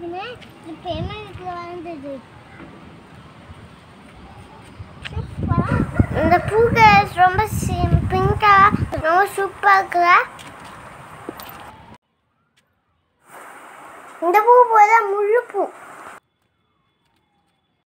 இருக்குன்னு இப்போ என்ன வீட்டில் வளர்ந்தது இந்த பூக்கள் ரொம்ப பிங்காக ரொம்ப சூப்பராக இருக்குல்ல? இந்த பூ போல முழு பூ